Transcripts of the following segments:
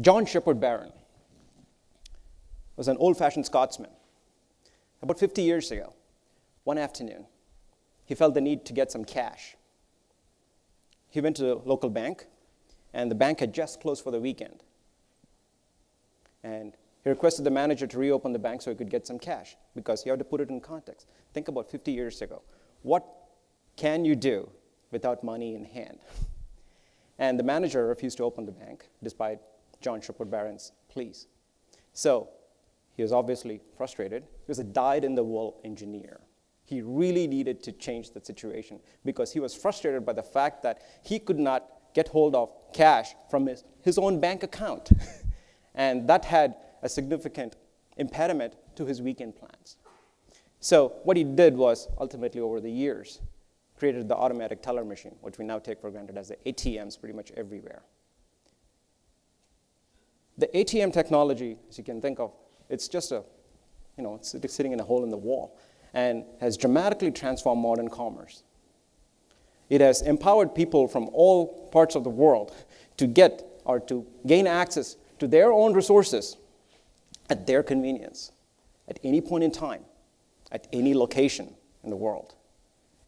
John Shepherd-Barron was an old fashioned Scotsman. About 50 years ago, one afternoon, he felt the need to get some cash. He went to the local bank, and the bank had just closed for the weekend. And he requested the manager to reopen the bank so he could get some cash because he had to put it in context. Think about 50 years ago. What can you do without money in hand? And the manager refused to open the bank despite John Shepherd-Barron's pleas. So he was obviously frustrated. He was a dyed in the wool engineer. He really needed to change the situation because he was frustrated by the fact that he could not get hold of cash from his, his own bank account. and that had a significant impediment to his weekend plans. So, what he did was ultimately, over the years, created the automatic teller machine, which we now take for granted as the ATMs pretty much everywhere. The ATM technology, as you can think of, it's just a, you know, it's sitting in a hole in the wall and has dramatically transformed modern commerce. It has empowered people from all parts of the world to get or to gain access to their own resources at their convenience, at any point in time, at any location in the world.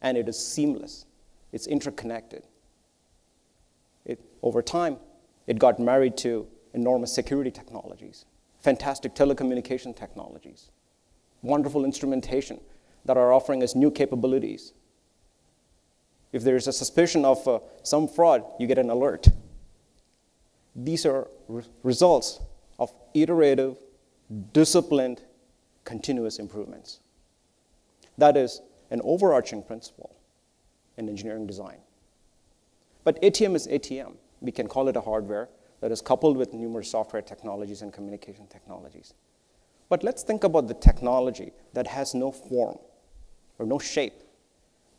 And it is seamless, it's interconnected. It, over time, it got married to enormous security technologies, fantastic telecommunication technologies, wonderful instrumentation that are offering us new capabilities. If there is a suspicion of uh, some fraud, you get an alert. These are re- results of iterative, disciplined, continuous improvements. That is an overarching principle in engineering design. But ATM is ATM. We can call it a hardware that is coupled with numerous software technologies and communication technologies. But let's think about the technology that has no form or no shape,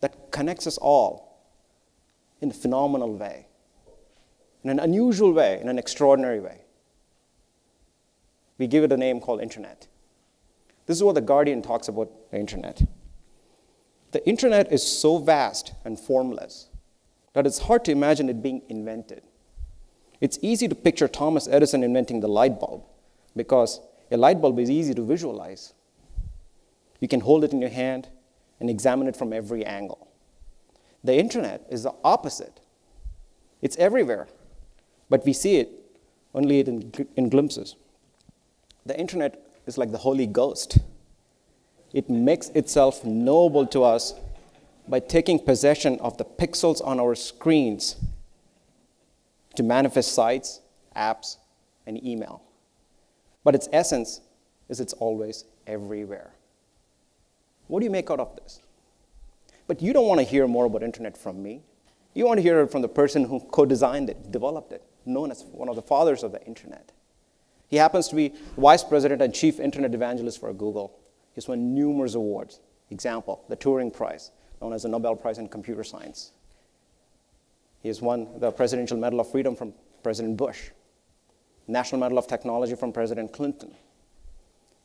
that connects us all in a phenomenal way, in an unusual way, in an extraordinary way. We give it a name called Internet. This is what The Guardian talks about the Internet. The Internet is so vast and formless that it's hard to imagine it being invented. It's easy to picture Thomas Edison inventing the light bulb because a light bulb is easy to visualize. You can hold it in your hand and examine it from every angle. The internet is the opposite. It's everywhere, but we see it only in, in glimpses. The internet is like the Holy Ghost. It makes itself knowable to us by taking possession of the pixels on our screens to manifest sites, apps, and email. But its essence is it's always everywhere. What do you make out of this? But you don't want to hear more about internet from me. You want to hear it from the person who co-designed it, developed it, known as one of the fathers of the internet. He happens to be vice president and chief internet evangelist for Google. He's won numerous awards. Example, the Turing Prize, known as the Nobel Prize in Computer Science. He has won the Presidential Medal of Freedom from President Bush, National Medal of Technology from President Clinton,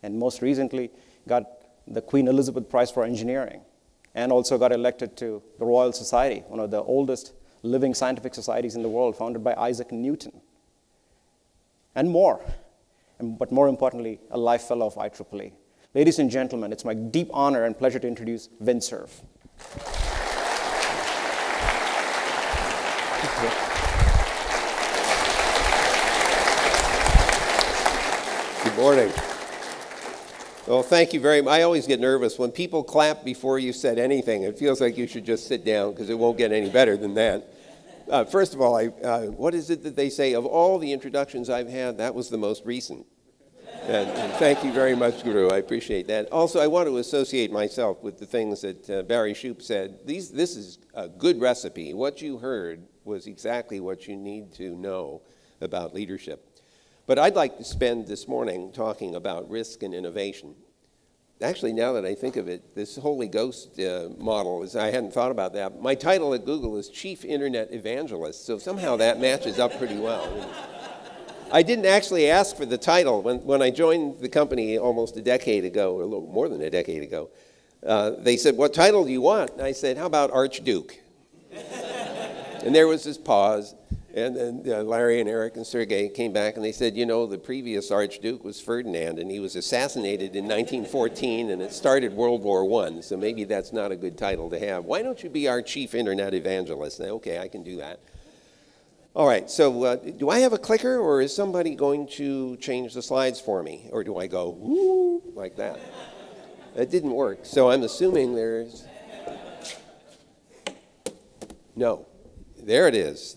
and most recently got the Queen Elizabeth Prize for Engineering, and also got elected to the Royal Society, one of the oldest living scientific societies in the world, founded by Isaac Newton, and more. But more importantly, a life fellow of IEEE. Ladies and gentlemen, it's my deep honor and pleasure to introduce Vint Good morning. Well, thank you very much. I always get nervous when people clap before you said anything. It feels like you should just sit down because it won't get any better than that. Uh, first of all, I, uh, what is it that they say? Of all the introductions I've had, that was the most recent. And, and, thank you very much, Guru. I appreciate that. Also, I want to associate myself with the things that uh, Barry Shoop said. These, this is a good recipe. What you heard was exactly what you need to know about leadership. But I'd like to spend this morning talking about risk and innovation. Actually, now that I think of it, this Holy Ghost uh, model is, I hadn't thought about that. My title at Google is Chief Internet Evangelist, so somehow that matches up pretty well. I didn't actually ask for the title. When, when I joined the company almost a decade ago, or a little more than a decade ago, uh, they said, What title do you want? And I said, How about Archduke? and there was this pause. And then uh, Larry and Eric and Sergey came back and they said, you know, the previous Archduke was Ferdinand and he was assassinated in 1914 and it started World War I, so maybe that's not a good title to have. Why don't you be our chief internet evangelist? okay, I can do that. All right, so uh, do I have a clicker or is somebody going to change the slides for me? Or do I go, woo, like that? It didn't work, so I'm assuming there's. No. There it is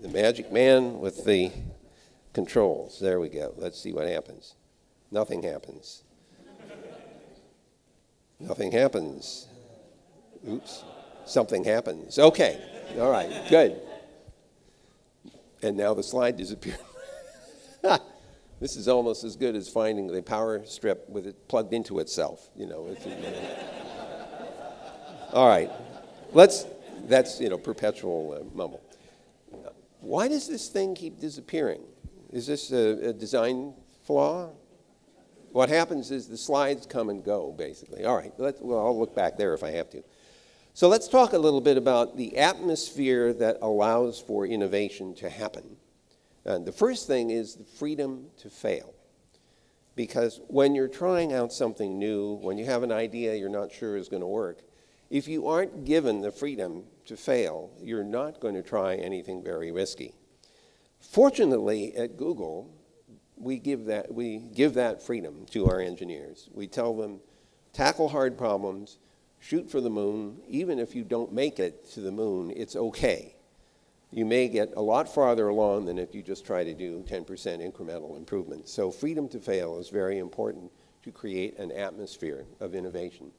the magic man with the controls. There we go. Let's see what happens. Nothing happens. Nothing happens. Oops. Something happens. Okay. All right. Good. And now the slide disappeared. this is almost as good as finding the power strip with it plugged into itself. You know. all right. Let's. That's you know perpetual uh, mumble why does this thing keep disappearing? Is this a, a, design flaw? What happens is the slides come and go, basically. All right, well, I'll look back there if I have to. So let's talk a little bit about the atmosphere that allows for innovation to happen. And the first thing is the freedom to fail. Because when you're trying out something new, when you have an idea you're not sure is going to work, if you aren't given the freedom to fail, you're not going to try anything very risky. Fortunately, at Google, we give that, we give that freedom to our engineers. We tell them, tackle hard problems, shoot for the moon. Even if you don't make it to the moon, it's okay. You may get a lot farther along than if you just try to do 10% incremental improvement. So freedom to fail is very important to create an atmosphere of innovation.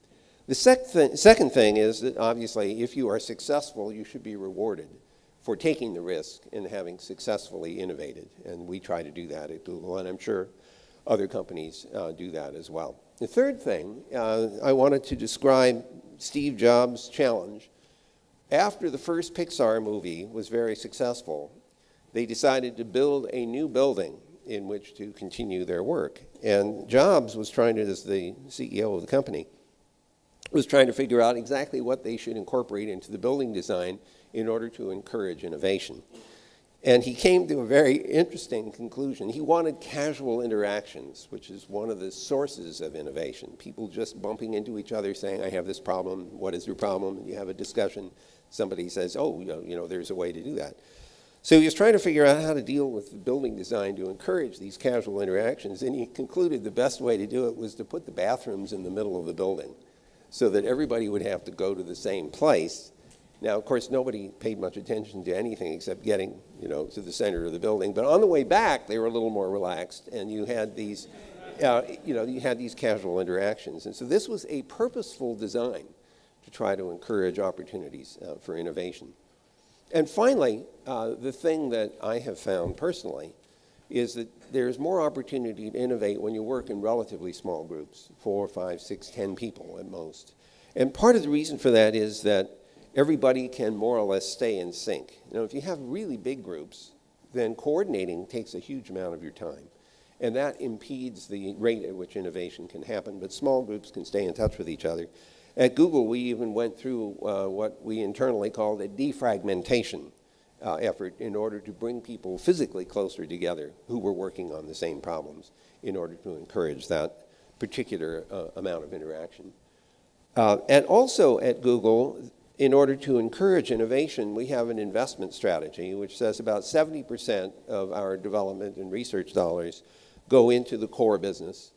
The sec th second thing is that obviously, if you are successful, you should be rewarded for taking the risk and having successfully innovated. And we try to do that at Google, and I'm sure other companies uh, do that as well. The third thing, uh, I wanted to describe Steve Jobs' challenge. After the first Pixar movie was very successful, they decided to build a new building in which to continue their work. And Jobs was trying to, as the CEO of the company, was trying to figure out exactly what they should incorporate into the building design in order to encourage innovation. And he came to a very interesting conclusion. He wanted casual interactions, which is one of the sources of innovation. People just bumping into each other saying, I have this problem, what is your problem? And you have a discussion. Somebody says, oh, you know, there's a way to do that. So he was trying to figure out how to deal with the building design to encourage these casual interactions. And he concluded the best way to do it was to put the bathrooms in the middle of the building so that everybody would have to go to the same place. Now, of course, nobody paid much attention to anything except getting, you know, to the center of the building. But on the way back, they were a little more relaxed, and you had these, uh, you know, you had these casual interactions. And so this was a purposeful design to try to encourage opportunities uh, for innovation. And finally, uh, the thing that I have found personally is that there's more opportunity to innovate when you work in relatively small groups, four, five, six, ten people at most. And part of the reason for that is that everybody can more or less stay in sync. Know, if you have really big groups, then coordinating takes a huge amount of your time. And that impedes the rate at which innovation can happen, but small groups can stay in touch with each other. At Google, we even went through uh, what we internally called a defragmentation uh, effort in order to bring people physically closer together who were working on the same problems in order to encourage that particular uh, amount of interaction. Uh, and also at Google, in order to encourage innovation, we have an investment strategy which says about 70% of our development and research dollars go into the core business,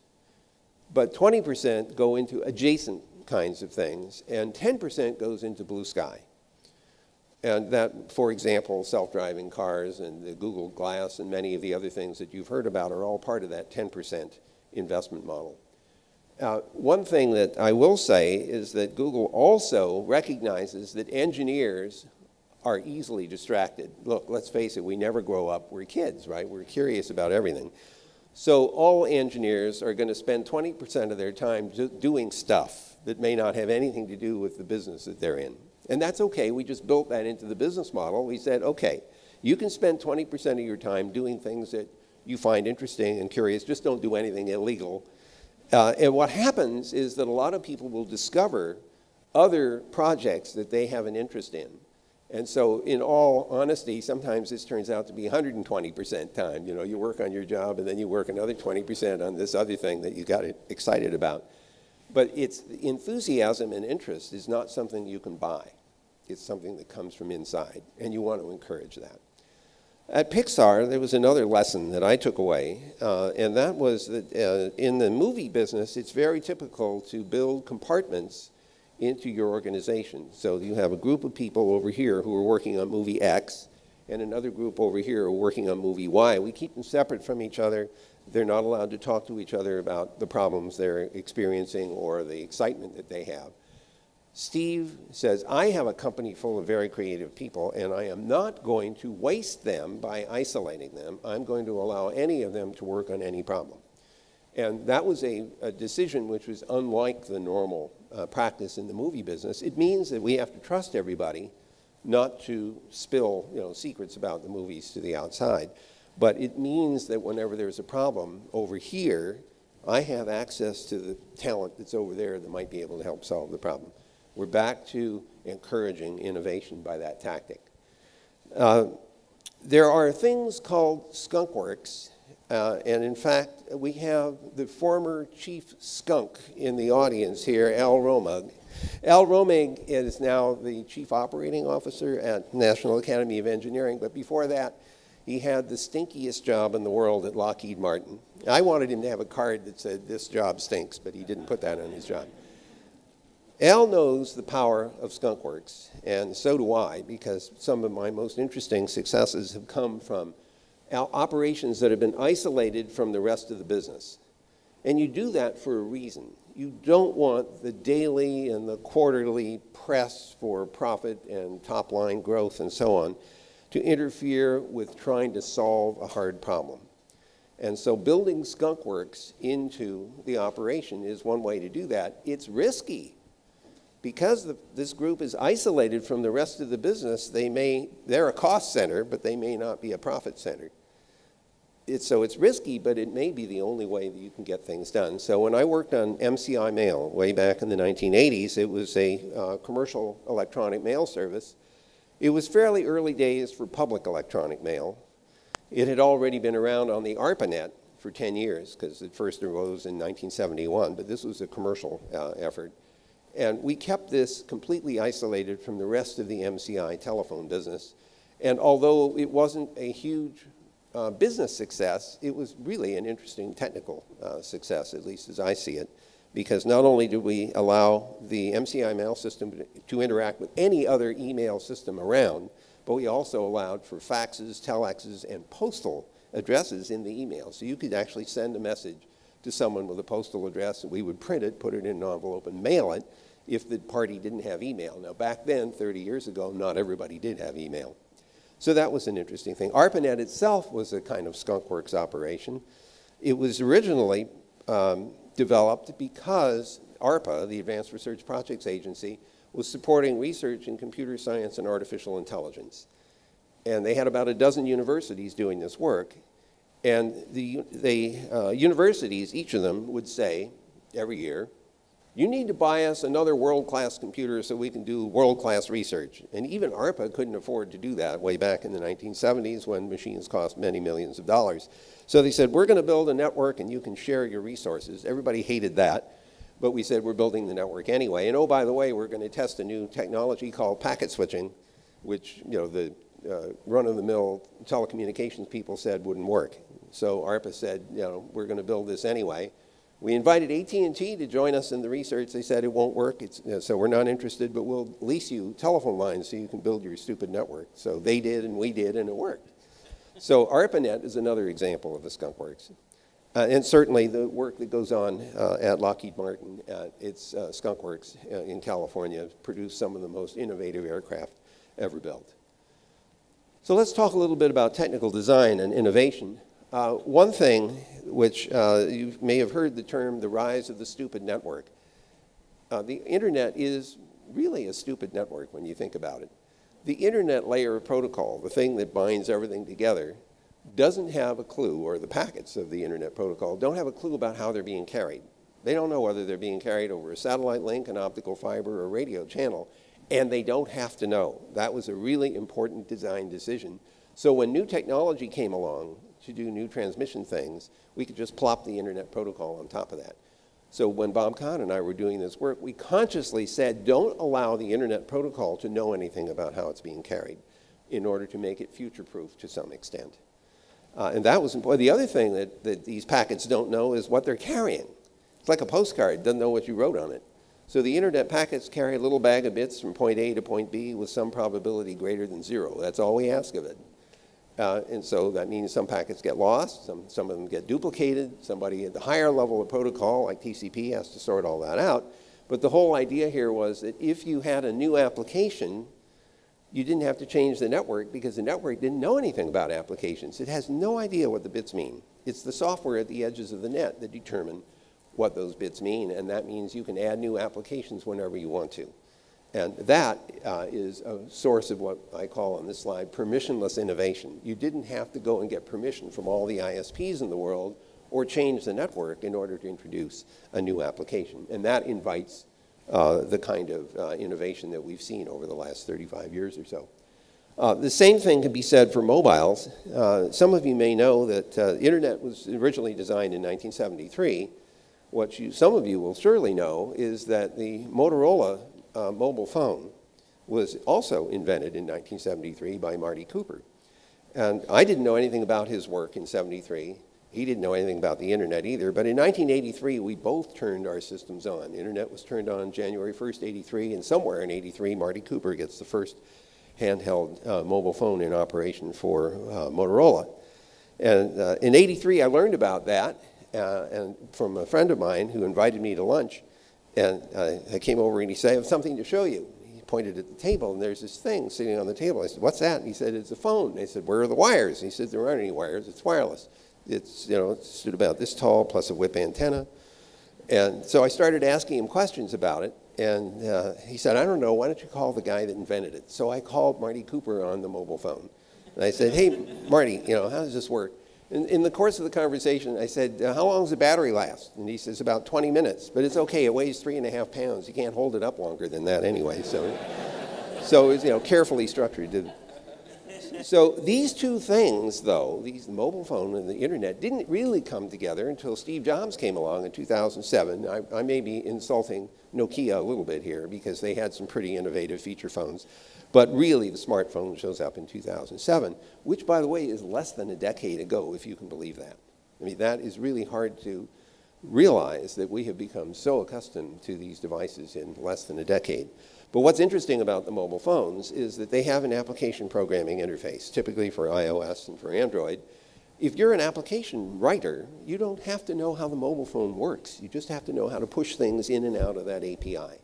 but 20% go into adjacent kinds of things, and 10% goes into blue sky. And that, for example, self-driving cars and the Google Glass and many of the other things that you've heard about are all part of that 10% investment model. Uh, one thing that I will say is that Google also recognizes that engineers are easily distracted. Look, let's face it, we never grow up. We're kids, right? We're curious about everything. So all engineers are going to spend 20% of their time doing stuff that may not have anything to do with the business that they're in. And that's okay. We just built that into the business model. We said, okay, you can spend 20% of your time doing things that you find interesting and curious. Just don't do anything illegal. Uh, and what happens is that a lot of people will discover other projects that they have an interest in. And so, in all honesty, sometimes this turns out to be 120% time. You know, you work on your job and then you work another 20% on this other thing that you got excited about. But it's enthusiasm and interest is not something you can buy. It's something that comes from inside, and you want to encourage that. At Pixar, there was another lesson that I took away, uh, and that was that uh, in the movie business, it's very typical to build compartments into your organization. So you have a group of people over here who are working on movie X, and another group over here are working on movie Y. We keep them separate from each other. They're not allowed to talk to each other about the problems they're experiencing or the excitement that they have. Steve says, I have a company full of very creative people, and I am not going to waste them by isolating them. I'm going to allow any of them to work on any problem. And that was a, a decision which was unlike the normal uh, practice in the movie business. It means that we have to trust everybody not to spill you know, secrets about the movies to the outside. But it means that whenever there's a problem over here, I have access to the talent that's over there that might be able to help solve the problem. We're back to encouraging innovation by that tactic. Uh, there are things called skunkworks, uh, and in fact, we have the former chief skunk in the audience here, Al Romig. Al Romig is now the chief operating officer at National Academy of Engineering, but before that, he had the stinkiest job in the world at Lockheed Martin. I wanted him to have a card that said, This job stinks, but he didn't put that on his job. Al knows the power of skunkworks, and so do I, because some of my most interesting successes have come from operations that have been isolated from the rest of the business. And you do that for a reason. You don't want the daily and the quarterly press for profit and top line growth and so on to interfere with trying to solve a hard problem. And so building skunkworks into the operation is one way to do that. It's risky because the, this group is isolated from the rest of the business, they may, they're a cost center, but they may not be a profit center. It's, so it's risky, but it may be the only way that you can get things done. So when I worked on MCI Mail way back in the 1980s, it was a uh, commercial electronic mail service. It was fairly early days for public electronic mail. It had already been around on the ARPANET for 10 years, because it first arose in 1971, but this was a commercial uh, effort. And we kept this completely isolated from the rest of the MCI telephone business. And although it wasn't a huge uh, business success, it was really an interesting technical uh, success, at least as I see it, because not only did we allow the MCI mail system to interact with any other email system around, but we also allowed for faxes, telexes, and postal addresses in the email. So you could actually send a message to someone with a postal address, and we would print it, put it in an envelope, and mail it if the party didn't have email. Now, back then, 30 years ago, not everybody did have email. So that was an interesting thing. ARPANET itself was a kind of skunkworks operation. It was originally um, developed because ARPA, the Advanced Research Projects Agency, was supporting research in computer science and artificial intelligence. And they had about a dozen universities doing this work. And the, the uh, universities, each of them, would say every year, you need to buy us another world-class computer so we can do world-class research. And even ARPA couldn't afford to do that way back in the 1970s when machines cost many millions of dollars. So they said, we're going to build a network and you can share your resources. Everybody hated that, but we said we're building the network anyway. And oh, by the way, we're going to test a new technology called packet switching, which you know the uh, run-of-the-mill telecommunications people said wouldn't work. So ARPA said, you know, we're going to build this anyway. We invited AT&T to join us in the research. They said it won't work, so we're not interested, but we'll lease you telephone lines so you can build your stupid network. So they did, and we did, and it worked. So ARPANET is another example of the skunkworks. Uh, and certainly the work that goes on uh, at Lockheed Martin at its uh, skunkworks uh, in California produced some of the most innovative aircraft ever built. So let's talk a little bit about technical design and innovation. Uh, one thing, which uh, you may have heard the term the rise of the stupid network. Uh, the internet is really a stupid network when you think about it. The internet layer of protocol, the thing that binds everything together, doesn't have a clue, or the packets of the internet protocol don't have a clue about how they're being carried. They don't know whether they're being carried over a satellite link, an optical fiber, or a radio channel. and they don't have to know. That was a really important design decision. So when new technology came along to do new transmission things, we could just plop the internet protocol on top of that. So when Bob Kahn and I were doing this work, we consciously said, don't allow the internet protocol to know anything about how it's being carried in order to make it future-proof to some extent. Uh, and that was important. The other thing that, that these packets don't know is what they're carrying. It's like a postcard, doesn't know what you wrote on it. So the internet packets carry a little bag of bits from point A to point B with some probability greater than zero. That's all we ask of it. Uh, and so that means some packets get lost, some, some of them get duplicated, somebody at the higher level of protocol, like TCP, has to sort all that out. But the whole idea here was that if you had a new application, you didn't have to change the network because the network didn't know anything about applications. It has no idea what the bits mean. It's the software at the edges of the net that determine what those bits mean, and that means you can add new applications whenever you want to. And that uh, is a source of what I call on this slide permissionless innovation. You didn't have to go and get permission from all the ISPs in the world or change the network in order to introduce a new application. And that invites uh, the kind of uh, innovation that we've seen over the last 35 years or so. Uh, the same thing can be said for mobiles. Uh, some of you may know that uh, internet was originally designed in 1973. What you, some of you will surely know is that the Motorola uh, mobile phone was also invented in 1973 by Marty Cooper. And I didn't know anything about his work in 73. He didn't know anything about the internet either. But in 1983, we both turned our systems on. Internet was turned on January 1st, 83, and somewhere in 83, Marty Cooper gets the first handheld uh, mobile phone in operation for uh, Motorola. And uh, in 83, I learned about that uh, and from a friend of mine who invited me to lunch. And uh, I came over and he said, I have something to show you. He pointed at the table, and there's this thing sitting on the table. I said, What's that? And he said, It's a phone. And I said, Where are the wires? And he said, There aren't any wires. It's wireless. It's, you know, it's about this tall plus a whip antenna. And so I started asking him questions about it. And uh, he said, I don't know, why don't you call the guy that invented it? So I called Marty Cooper on the mobile phone. And I said, Hey, Marty, you know, how does this work? In, in the course of the conversation, I said, uh, How long does the battery last? And he says, About 20 minutes. But it's okay, it weighs three and a half pounds. You can't hold it up longer than that anyway. So, so it's you know, carefully structured. So these two things, though, these the mobile phone and the internet, didn't really come together until Steve Jobs came along in 2007. I, I, may be insulting Nokia a little bit here because they had some pretty innovative feature phones. But really, the smartphone shows up in 2007, which, by the way, is less than a decade ago, if you can believe that. I mean, that is really hard to realize that we have become so accustomed to these devices in less than a decade. But what's interesting about the mobile phones is that they have an application programming interface, typically for iOS and for Android. If you're an application writer, you don't have to know how the mobile phone works. You just have to know how to push things in and out of that API.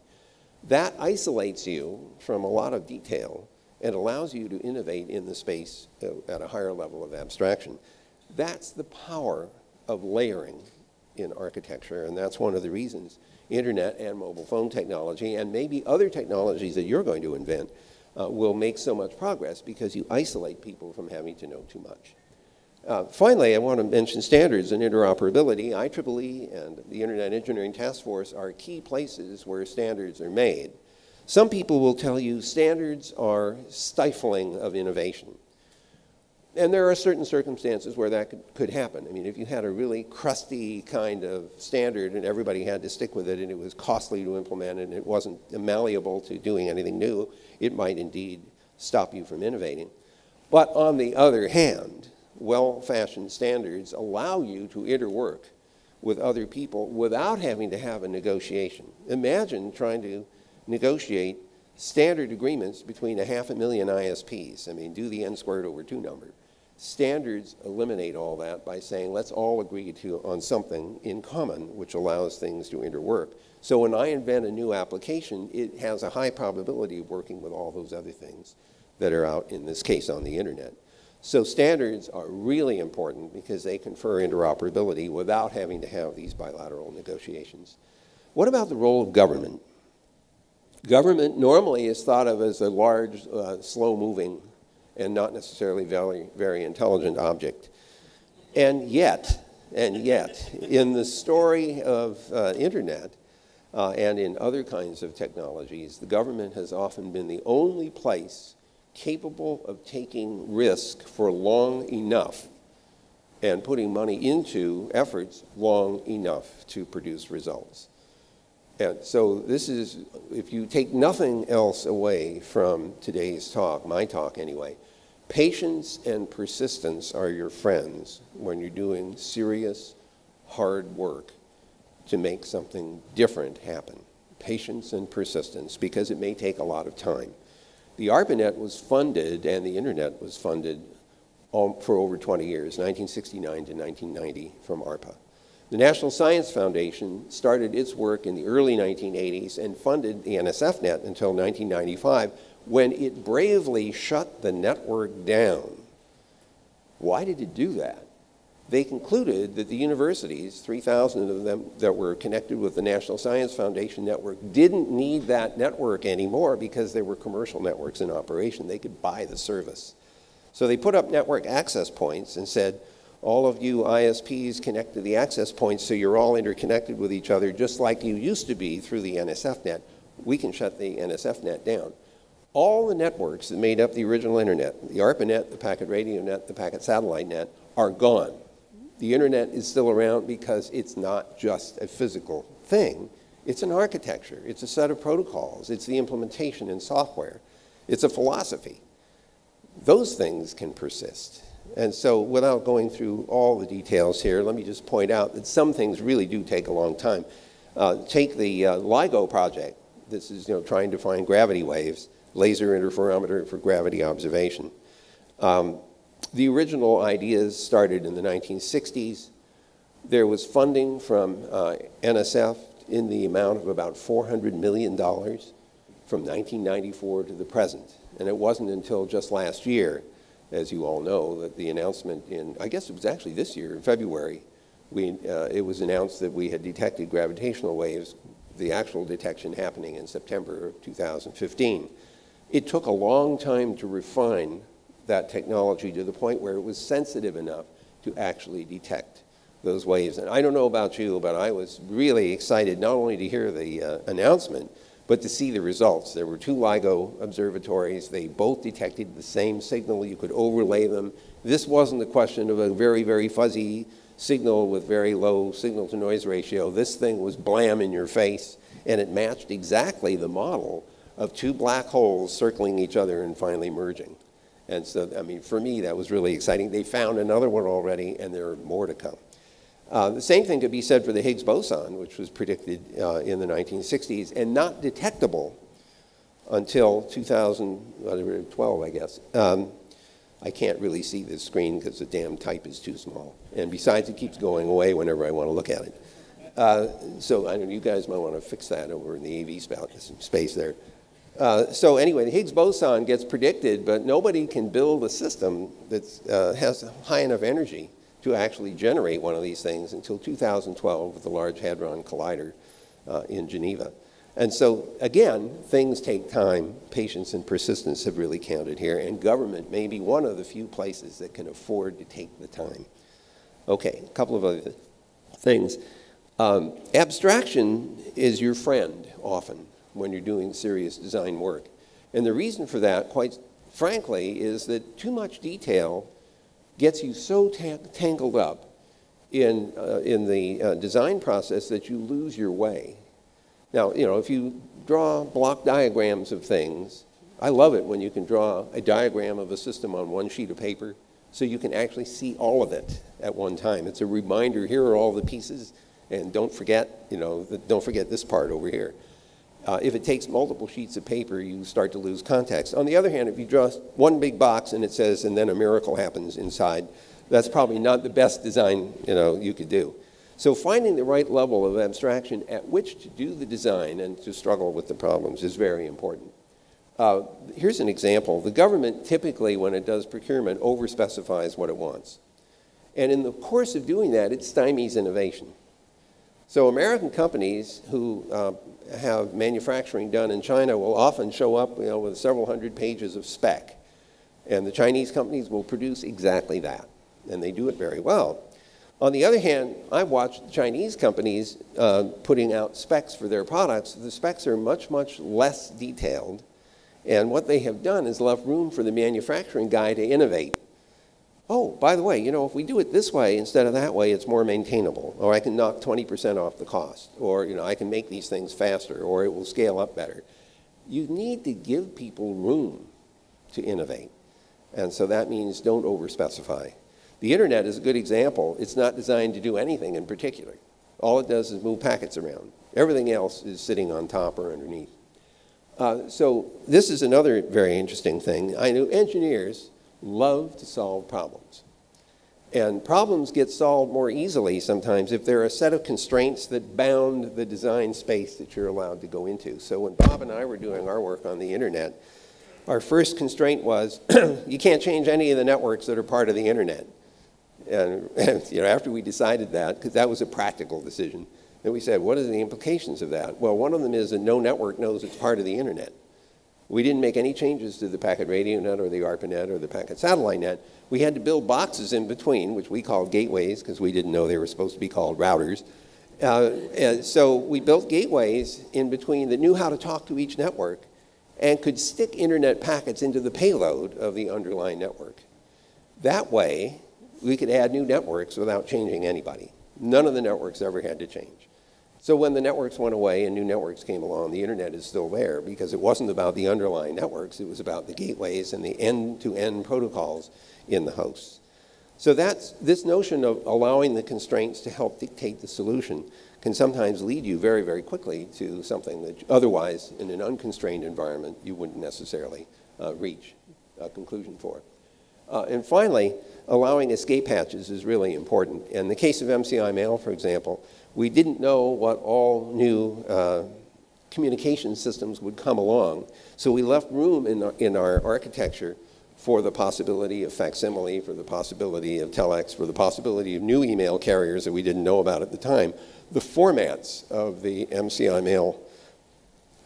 That isolates you from a lot of detail and allows you to innovate in the space uh, at a higher level of abstraction. That's the power of layering in architecture, and that's one of the reasons internet and mobile phone technology and maybe other technologies that you're going to invent uh, will make so much progress because you isolate people from having to know too much. Uh, finally, I want to mention standards and interoperability. IEEE and the Internet Engineering Task Force are key places where standards are made. Some people will tell you standards are stifling of innovation. And there are certain circumstances where that could, could, happen. I mean, if you had a really crusty kind of standard and everybody had to stick with it and it was costly to implement and it wasn't malleable to doing anything new, it might indeed stop you from innovating. But on the other hand, well-fashioned standards allow you to interwork with other people without having to have a negotiation. Imagine trying to negotiate standard agreements between a half a million ISPs. I mean, do the n squared over 2 number. Standards eliminate all that by saying let's all agree to, on something in common which allows things to interwork. So when I invent a new application, it has a high probability of working with all those other things that are out, in this case, on the internet. So standards are really important because they confer interoperability without having to have these bilateral negotiations. What about the role of government? Government normally is thought of as a large, uh, slow-moving, and not necessarily very, very intelligent object. And yet, and yet, in the story of uh, internet, uh, and in other kinds of technologies, the government has often been the only place capable of taking risk for long enough and putting money into efforts long enough to produce results. And so this is, if you take nothing else away from today's talk, my talk anyway, patience and persistence are your friends when you're doing serious, hard work to make something different happen. Patience and persistence, because it may take a lot of time. The ARPANET was funded, and the internet was funded for over 20 years, 1969 to 1990 from ARPA. The National Science Foundation started its work in the early 1980s and funded the NSFNet until 1995 when it bravely shut the network down. Why did it do that? They concluded that the universities, 3,000 of them that were connected with the National Science Foundation network, didn't need that network anymore because there were commercial networks in operation. They could buy the service. So they put up network access points and said, all of you ISPs connect to the access points so you're all interconnected with each other just like you used to be through the NSFNet. We can shut the NSFNet down. All the networks that made up the original internet, the ARPANET, the packet radio net, the packet satellite net, are gone. The internet is still around because it's not just a physical thing. It's an architecture. It's a set of protocols. It's the implementation in software. It's a philosophy. Those things can persist. And so without going through all the details here, let me just point out that some things really do take a long time. Uh, take the uh, LIGO project. This is you know, trying to find gravity waves, laser interferometer for gravity observation. Um, the original ideas started in the 1960s. There was funding from uh, NSF in the amount of about $400 million from 1994 to the present. And it wasn't until just last year as you all know, that the announcement in, I guess it was actually this year, in February, we, uh, it was announced that we had detected gravitational waves, the actual detection happening in September of 2015. It took a long time to refine that technology to the point where it was sensitive enough to actually detect those waves. And I don't know about you, but I was really excited not only to hear the uh, announcement, but to see the results. There were two LIGO observatories. They both detected the same signal. You could overlay them. This wasn't a question of a very, very fuzzy signal with very low signal to noise ratio. This thing was blam in your face, and it matched exactly the model of two black holes circling each other and finally merging. And so, I mean, for me, that was really exciting. They found another one already, and there are more to come. Uh, the same thing could be said for the Higgs boson, which was predicted uh, in the 1960s and not detectable until 2012, I guess. Um, I can't really see this screen because the damn type is too small. And besides, it keeps going away whenever I want to look at it. Uh, so I know you guys might want to fix that over in the AV space there. Uh, so anyway, the Higgs boson gets predicted, but nobody can build a system that uh, has high enough energy to actually generate one of these things until 2012 with the Large Hadron Collider uh, in Geneva. And so, again, things take time. Patience and persistence have really counted here, and government may be one of the few places that can afford to take the time. Okay, a couple of other things. Um, abstraction is your friend often when you're doing serious design work. And the reason for that, quite frankly, is that too much detail gets you so tangled up in, uh, in the uh, design process that you lose your way. Now, you know, if you draw block diagrams of things, I love it when you can draw a diagram of a system on one sheet of paper so you can actually see all of it at one time. It's a reminder, here are all the pieces, and don't forget, you know, don't forget this part over here. Uh, if it takes multiple sheets of paper, you start to lose context. On the other hand, if you draw one big box and it says, and then a miracle happens inside, that's probably not the best design you, know, you could do. So finding the right level of abstraction at which to do the design and to struggle with the problems is very important. Uh, here's an example. The government typically, when it does procurement, overspecifies what it wants. And in the course of doing that, it stymies innovation. So American companies who uh, have manufacturing done in China will often show up you know, with several hundred pages of spec. And the Chinese companies will produce exactly that. And they do it very well. On the other hand, I've watched Chinese companies uh, putting out specs for their products. The specs are much, much less detailed. And what they have done is left room for the manufacturing guy to innovate. Oh, by the way, you know, if we do it this way instead of that way, it's more maintainable. Or I can knock 20% off the cost. Or, you know, I can make these things faster. Or it will scale up better. You need to give people room to innovate. And so that means don't overspecify. The internet is a good example. It's not designed to do anything in particular. All it does is move packets around. Everything else is sitting on top or underneath. Uh, so this is another very interesting thing. I know engineers love to solve problems. And problems get solved more easily sometimes if there are a set of constraints that bound the design space that you're allowed to go into. So when Bob and I were doing our work on the internet, our first constraint was you can't change any of the networks that are part of the internet. And, and you know, after we decided that, because that was a practical decision, then we said, what are the implications of that? Well, one of them is that no network knows it's part of the internet. We didn't make any changes to the packet radio net or the ARPANET or the packet satellite net. We had to build boxes in between, which we called gateways because we didn't know they were supposed to be called routers. Uh, so we built gateways in between that knew how to talk to each network and could stick internet packets into the payload of the underlying network. That way, we could add new networks without changing anybody. None of the networks ever had to change. So when the networks went away and new networks came along, the internet is still there because it wasn't about the underlying networks, it was about the gateways and the end-to-end protocols in the hosts. So that's this notion of allowing the constraints to help dictate the solution can sometimes lead you very, very quickly to something that otherwise, in an unconstrained environment, you wouldn't necessarily uh, reach a conclusion for. Uh, and finally, allowing escape hatches is really important. In the case of MCI Mail, for example, we didn't know what all new uh, communication systems would come along. So we left room in our, in our architecture for the possibility of facsimile, for the possibility of telex, for the possibility of new email carriers that we didn't know about at the time. The formats of the MCI mail,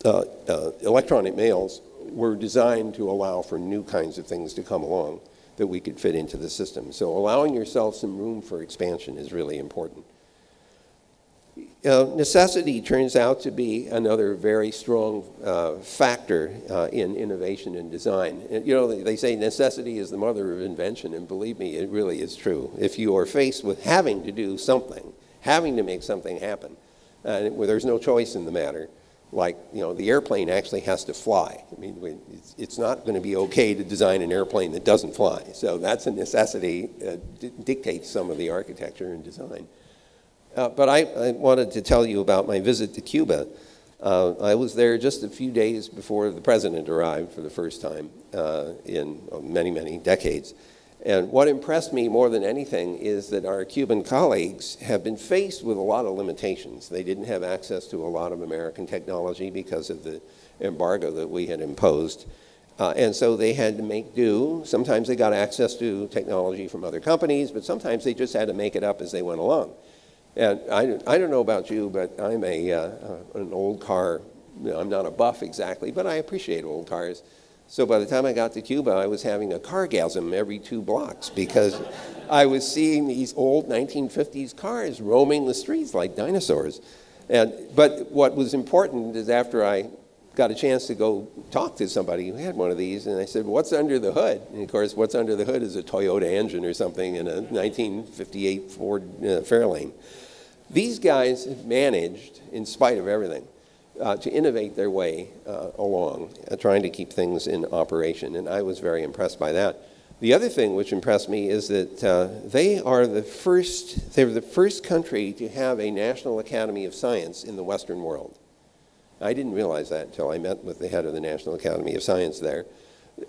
uh, uh, electronic mails, were designed to allow for new kinds of things to come along that we could fit into the system. So allowing yourself some room for expansion is really important. Uh, necessity turns out to be another very strong uh, factor uh, in innovation and design. And, you know, they, say necessity is the mother of invention, and believe me, it really is true. If you are faced with having to do something, having to make something happen, where there's no choice in the matter, like, you know, the airplane actually has to fly. I mean, it's, it's not going to be okay to design an airplane that doesn't fly. So that's a necessity, uh, dictates some of the architecture and design. Uh, but I, I, wanted to tell you about my visit to Cuba. Uh, I was there just a few days before the president arrived for the first time uh, in many, many decades. And what impressed me more than anything is that our Cuban colleagues have been faced with a lot of limitations. They didn't have access to a lot of American technology because of the embargo that we had imposed. Uh, and so they had to make do. Sometimes they got access to technology from other companies, but sometimes they just had to make it up as they went along. And I, I don't know about you, but I'm a, uh, uh, an old car. You know, I'm not a buff exactly, but I appreciate old cars. So by the time I got to Cuba, I was having a cargasm every two blocks because I was seeing these old 1950s cars roaming the streets like dinosaurs. And, but what was important is after I got a chance to go talk to somebody who had one of these, and I said, What's under the hood? And of course, what's under the hood is a Toyota engine or something in a 1958 Ford uh, Fairlane. These guys managed, in spite of everything, uh, to innovate their way uh, along, uh, trying to keep things in operation. And I was very impressed by that. The other thing which impressed me is that uh, they are the first, they were the first country to have a National Academy of Science in the Western world. I didn't realize that until I met with the head of the National Academy of Science there.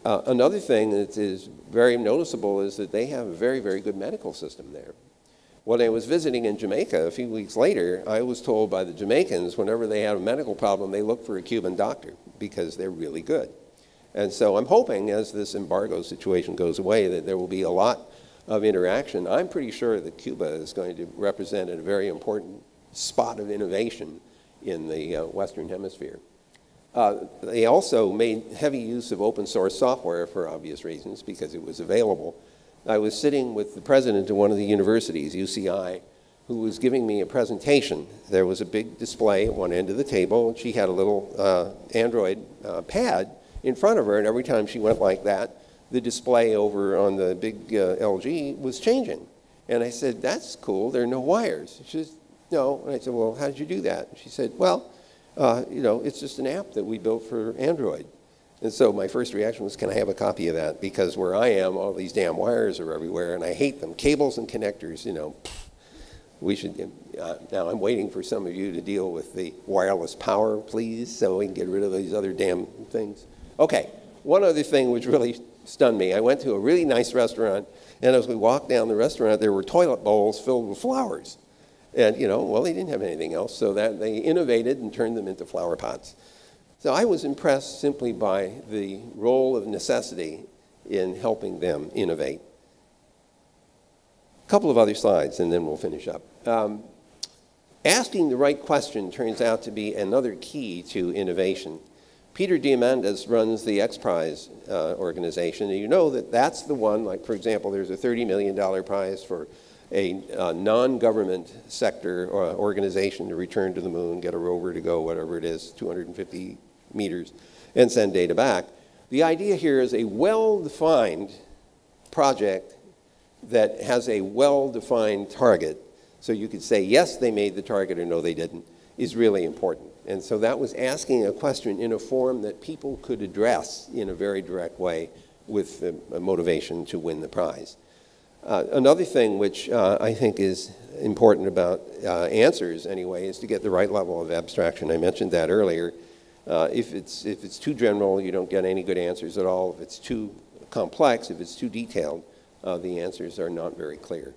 Uh, another thing that is very noticeable is that they have a very, very good medical system there. When I was visiting in Jamaica a few weeks later, I was told by the Jamaicans whenever they have a medical problem, they look for a Cuban doctor because they're really good. And so I'm hoping as this embargo situation goes away that there will be a lot of interaction. I'm pretty sure that Cuba is going to represent a very important spot of innovation in the uh, Western Hemisphere. Uh, they also made heavy use of open source software for obvious reasons because it was available. I was sitting with the president of one of the universities, UCI, who was giving me a presentation. There was a big display at one end of the table, and she had a little uh, Android uh, pad in front of her, and every time she went like that, the display over on the big uh, LG was changing. And I said, That's cool, there are no wires. She said, No. And I said, Well, how did you do that? She said, Well, uh, you know, it's just an app that we built for Android. And so my first reaction was, Can I have a copy of that? Because where I am, all these damn wires are everywhere, and I hate them. Cables and connectors, you know. We should, uh, now I'm waiting for some of you to deal with the wireless power, please, so we can get rid of these other damn things. Okay, one other thing which really stunned me. I went to a really nice restaurant, and as we walked down the restaurant, there were toilet bowls filled with flowers. And, you know, well, they didn't have anything else, so that they innovated and turned them into flower pots. So I was impressed simply by the role of necessity in helping them innovate. A couple of other slides, and then we'll finish up. Um, asking the right question turns out to be another key to innovation. Peter Diamandis runs the X Prize uh, organization, and you know that that's the one, like, for example, there's a $30 million prize for a uh, non government sector uh, organization to return to the moon, get a rover to go, whatever it is, 250 meters, and send data back. The idea here is a well defined project that has a well defined target. So you could say, yes, they made the target, or no, they didn't, is really important. And so that was asking a question in a form that people could address in a very direct way with a motivation to win the prize. Uh, another thing which uh, I think is important about uh, answers, anyway, is to get the right level of abstraction. I mentioned that earlier. Uh, if, it's, if it's too general, you don't get any good answers at all. If it's too complex, if it's too detailed, uh, the answers are not very clear.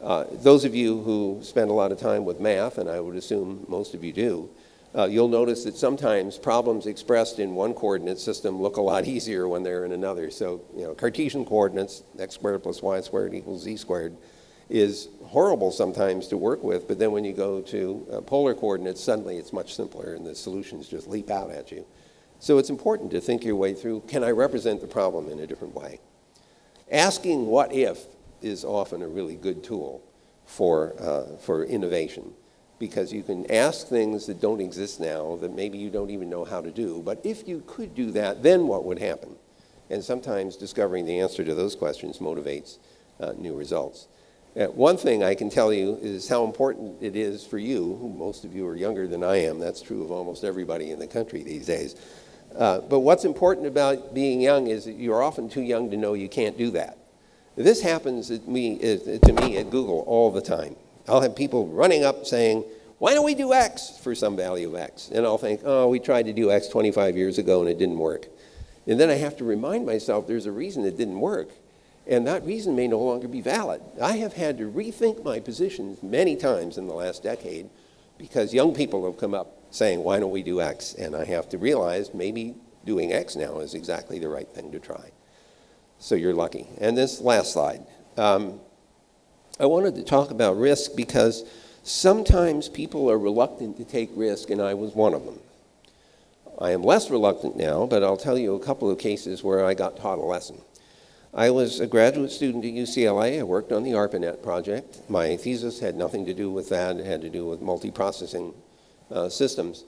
Uh, those of you who spend a lot of time with math, and I would assume most of you do, uh, you'll notice that sometimes problems expressed in one coordinate system look a lot easier when they're in another. So, you know, Cartesian coordinates, x squared plus y squared equals z squared, is horrible sometimes to work with, but then when you go to uh, polar coordinates, suddenly it's much simpler and the solutions just leap out at you. So it's important to think your way through, can I represent the problem in a different way? Asking what if is often a really good tool for, uh, for innovation because you can ask things that don't exist now that maybe you don't even know how to do. But if you could do that, then what would happen? And sometimes discovering the answer to those questions motivates uh, new results. Uh, one thing I can tell you is how important it is for you. Most of you are younger than I am. That's true of almost everybody in the country these days. Uh, but what's important about being young is that you're often too young to know you can't do that. This happens me, uh, to me at Google all the time. I'll have people running up saying, why don't we do X for some value of X? And I'll think, oh, we tried to do X 25 years ago and it didn't work. And then I have to remind myself there's a reason it didn't work. And that reason may no longer be valid. I have had to rethink my positions many times in the last decade because young people have come up saying, why don't we do X? And I have to realize maybe doing X now is exactly the right thing to try. So you're lucky. And this last slide. Um, I wanted to talk about risk because sometimes people are reluctant to take risk, and I was one of them. I am less reluctant now, but I'll tell you a couple of cases where I got taught a lesson. I was a graduate student at UCLA. I worked on the ARPANET project. My thesis had nothing to do with that. It had to do with multiprocessing uh, systems.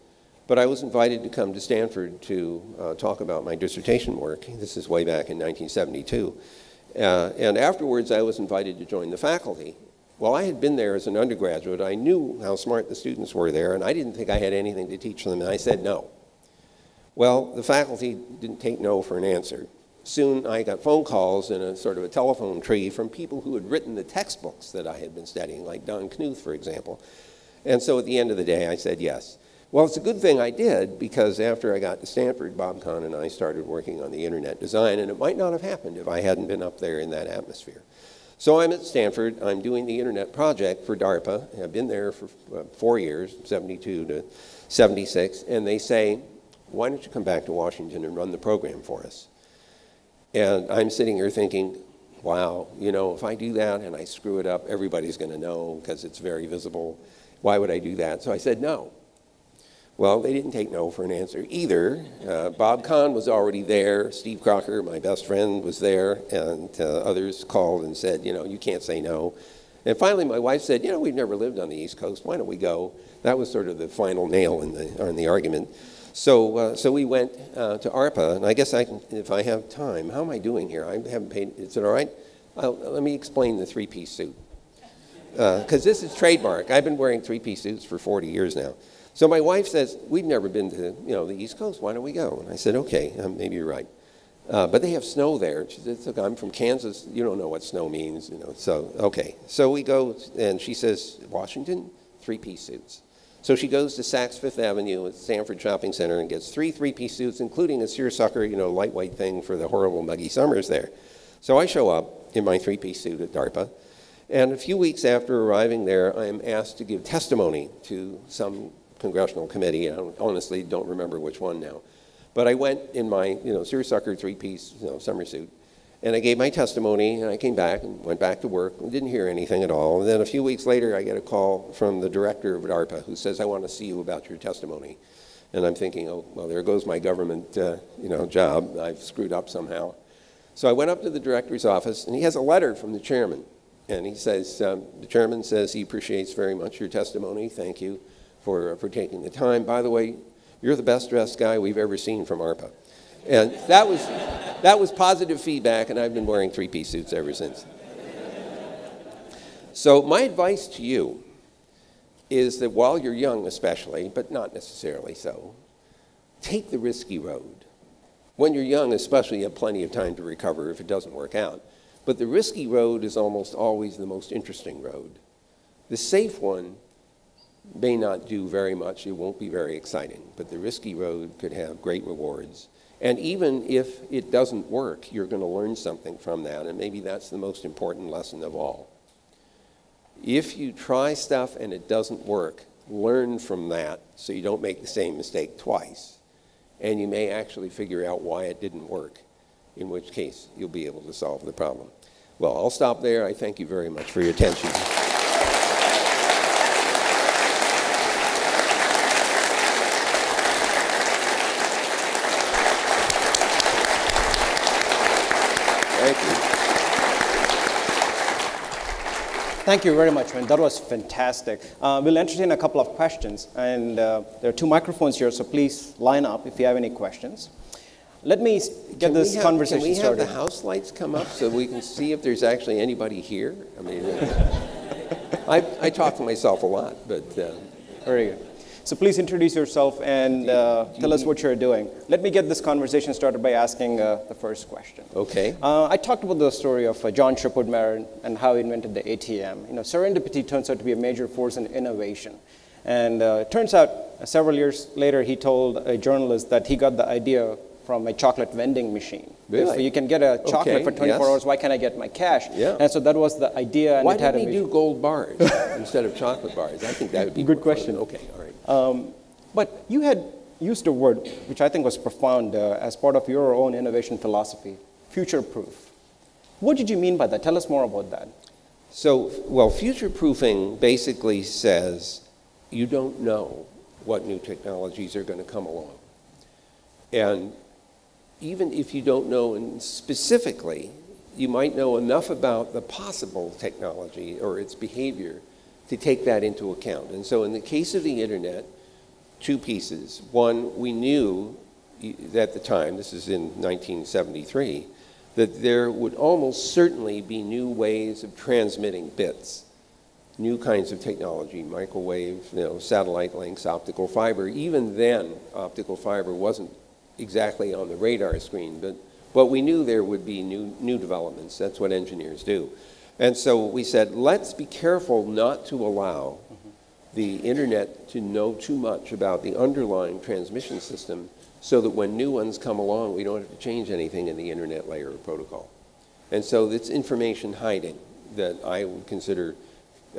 But I was invited to come to Stanford to uh, talk about my dissertation work. This is way back in 1972. Uh, and afterwards, I was invited to join the faculty. Well, I had been there as an undergraduate. I knew how smart the students were there, and I didn't think I had anything to teach them, and I said no. Well, the faculty didn't take no for an answer. Soon I got phone calls in a sort of a telephone tree from people who had written the textbooks that I had been studying, like Don Knuth, for example. And so at the end of the day, I said yes. Well, it's a good thing I did because after I got to Stanford, Bob Kahn and I started working on the internet design, and it might not have happened if I hadn't been up there in that atmosphere. So I'm at Stanford. I'm doing the internet project for DARPA. I've been there for uh, four years, 72 to 76, and they say, why don't you come back to Washington and run the program for us? And I'm sitting here thinking, wow, you know, if I do that and I screw it up, everybody's going to know because it's very visible. Why would I do that? So I said no. Well, they didn't take no for an answer either. Uh, Bob Kahn was already there. Steve Crocker, my best friend, was there, and uh, others called and said, you know, you can't say no. And finally, my wife said, you know, we've never lived on the East Coast. Why don't we go? That was sort of the final nail in the, in the argument. So, uh, so we went uh, to ARPA, and I guess I can, if I have time, how am I doing here? I haven't paid, is it all right? Let me explain the three-piece suit. Because uh, this is trademark. I've been wearing three-piece suits for 40 years now. So my wife says, we've never been to you know, the East Coast. Why don't we go? And I said, okay, um, maybe you're right. Uh, but they have snow there. She said, Look, I'm from Kansas. You don't know what snow means, you know. So, okay. So we go, and she says, Washington, three-piece suits. So she goes to Saks Fifth Avenue at Stanford Shopping Center and gets three three-piece suits, including a seersucker, you know, lightweight thing for the horrible muggy summers there. So I show up in my three-piece suit at DARPA, and a few weeks after arriving there, I am asked to give testimony to some congressional committee. I honestly don't remember which one now. But I went in my, you know, seersucker three-piece, you know, summer suit, and I gave my testimony, and I came back and went back to work and didn't hear anything at all. And then a few weeks later, I get a call from the director of DARPA who says, I want to see you about your testimony. And I'm thinking, oh, well, there goes my government, uh, you know, job. I've screwed up somehow. So I went up to the director's office, and he has a letter from the chairman. And he says, um, the chairman says he appreciates very much your testimony. Thank you for, uh, for taking the time. By the way, you're the best dressed guy we've ever seen from ARPA. And that was, that was positive feedback, and I've been wearing three piece suits ever since. So, my advice to you is that while you're young, especially, but not necessarily so, take the risky road. When you're young, especially, you have plenty of time to recover if it doesn't work out. But the risky road is almost always the most interesting road. The safe one may not do very much, it won't be very exciting, but the risky road could have great rewards. And even if it doesn't work, you're going to learn something from that, and maybe that's the most important lesson of all. If you try stuff and it doesn't work, learn from that so you don't make the same mistake twice. And you may actually figure out why it didn't work, in which case you'll be able to solve the problem. Well, I'll stop there. I thank you very much for your attention. Thank you very much, man. That was fantastic. Uh, we'll entertain a couple of questions, and uh, there are two microphones here, so please line up if you have any questions. Let me get can this have, conversation started. Can we have the house lights come up so we can see if there's actually anybody here? I mean, I, I talk to myself a lot, but. Uh, Very good. So please introduce yourself and uh, tell us what you're doing. Let me get this conversation started by asking uh, the first question. Okay. Uh, I talked about the story of uh, John Shepherd-Barron and how he invented the ATM. You know, serendipity turns out to be a major force in innovation. And uh, it turns out uh, several years later, he told a journalist that he got the idea from a chocolate vending machine. Really? If you can get a chocolate okay, for 24 yes. hours, why can't I get my cash? Yeah. And so that was the idea. And Why a he do gold bars instead of chocolate bars? I think that would be a Good question. Fun. Okay, all right. Um, but you had used a word which I think was profound uh, as part of your own innovation philosophy future proof. What did you mean by that? Tell us more about that. So, well, future proofing basically says you don't know what new technologies are going to come along. And even if you don't know specifically, you might know enough about the possible technology or its behavior to take that into account. And so, in the case of the internet, two pieces. One, we knew at the time, this is in 1973, that there would almost certainly be new ways of transmitting bits, new kinds of technology, microwave, you know, satellite links, optical fiber. Even then, optical fiber wasn't exactly on the radar screen, but, but we knew there would be new, new developments. That's what engineers do. And so we said, let's be careful not to allow the internet to know too much about the underlying transmission system so that when new ones come along, we don't have to change anything in the internet layer of protocol. And so it's information hiding that I would consider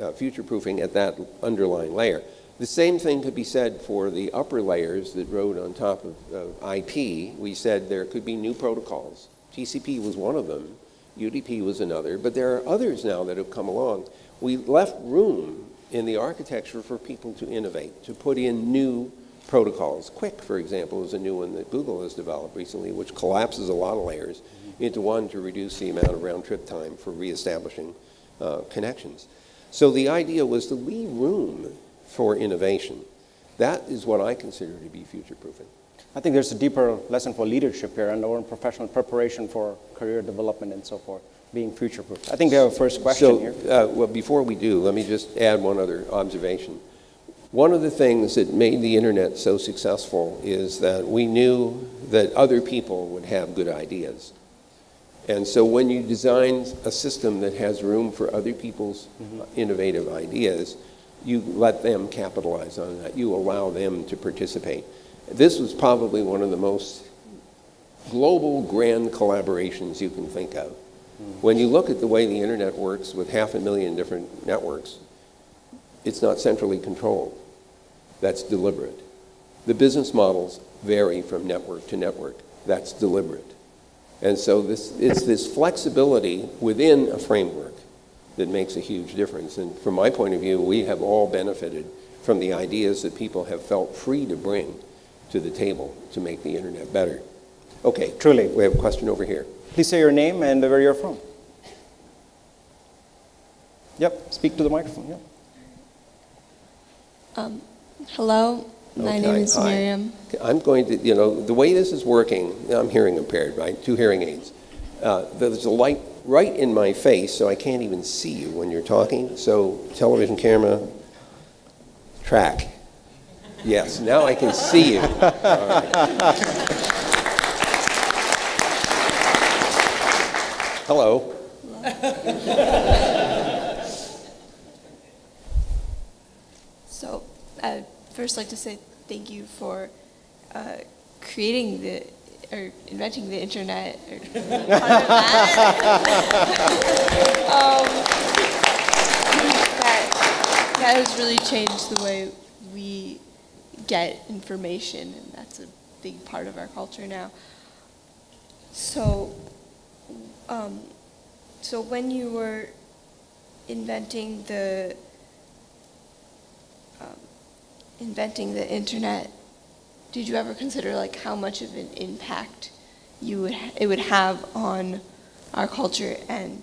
uh, future proofing at that underlying layer. The same thing could be said for the upper layers that rode on top of, IP. We said there could be new protocols. TCP was one of them, UDP was another, but there are others now that have come along. We left room in the architecture for people to innovate, to put in new protocols. QUIC, for example, is a new one that Google has developed recently, which collapses a lot of layers into one to reduce the amount of round trip time for reestablishing uh, connections. So the idea was to leave room for innovation. That is what I consider to be future proofing. I think there's a deeper lesson for leadership here and our professional preparation for career development and so forth, being future proof. I think we have a first question so, here. Uh, well, before we do, let me just add one other observation. One of the things that made the internet so successful is that we knew that other people would have good ideas. And so when you design a system that has room for other people's mm-hmm. innovative ideas, you let them capitalize on that. You allow them to participate. This was probably one of the most global grand collaborations you can think of. Mm-hmm. When you look at the way the internet works with half a million different networks, it's not centrally controlled. That's deliberate. The business models vary from network to network. That's deliberate. And so this, it's this flexibility within a framework that makes a huge difference. And from my point of view, we have all benefited from the ideas that people have felt free to bring to the table to make the internet better. Okay, truly. We have a question over here. Please say your name and where you're from. Yep, speak to the microphone. Yep. Um, hello, my okay, name is hi. Miriam. I'm going to, you know, the way this is working, I'm hearing impaired, right? Two hearing aids. Uh, there's a light right in my face, so I can't even see you when you're talking. So, television camera, track. Yes, now I can see you. Hello. so, I'd first like to say thank you for uh, creating the or inventing the internet or um, that, that has really changed the way we get information, and that's a big part of our culture now. So, um, so when you were inventing the um, inventing the internet, did you ever consider like how much of an impact you would it would have on our culture? And